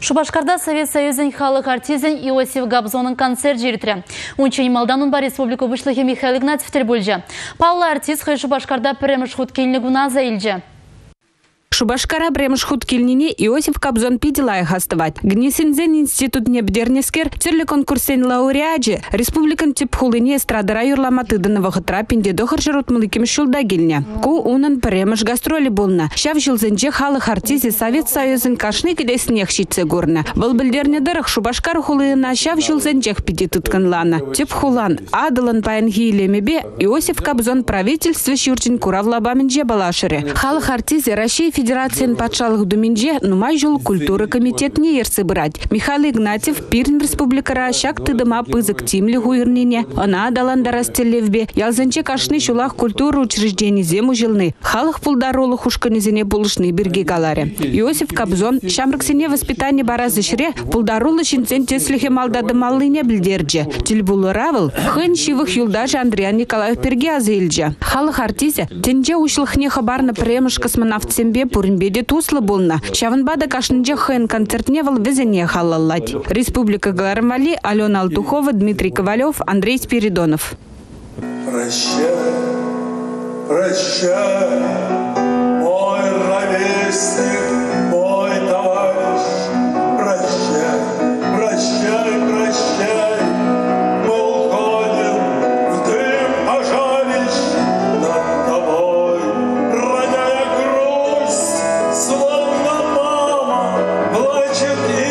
Шубашкарда Совет Союзын халық артизен Иосиф Габзонын концерт жерітірі. Унчен малданын бар республика вышлығы Михаил Игнатьев бөлжі. Палла артист хай Шубашкарда піріміш худ келінігуна заилжі. Шубашкара бремш худ Иосиф Кобзон пидилай хастывать. Гнесинзен институт небдернескер терлі конкурсен лауреаджи республикан тип хулыне эстрадара юрламаты дынова хытра пинде дохар жырут шулда гильня. Ку унан премш гастроли болна. Шав жылзенже халық артизи Совет Союзын кашны кедесінех шитсе горна. Бұл білдерне дырық Шубашкар хулыына шав жылзенжех пиде лана. Тип хулан адылын хейлемебе Иосиф Кобзон правительстве шүрчін куравлабамын же балашыры. Халық артизи Россия Федерациян патшалық дүменже нумай жол культуры комитетіне ерсі бұрад. Михаил Игнатьев Пирн республикара шак тыдыма пызык тимлі хуйырнине, она адаландара стелевбе, ялзанче кашны шулах культуры учреждений зему жилны, халық пулдаролы хушканезіне булышны бірге галаре. Иосиф Кобзон шамрыксене воспитание баразы шыре пулдаролы шинцен теслихе малдады маллыне білдерже. Тильбулы равыл, хэн шивых юлдажы Андриан Николаев перге азыльже. Халық артизе, тенже ушлыхне хабарны премыш космонавт пуринбеде туслы болна. Шавынбада кашнынже хэн концертне вал везене халаллать. Республика Галармали, Алена Алтухова, Дмитрий Ковалев, Андрей Спиридонов. Прощай, прощай. worship you.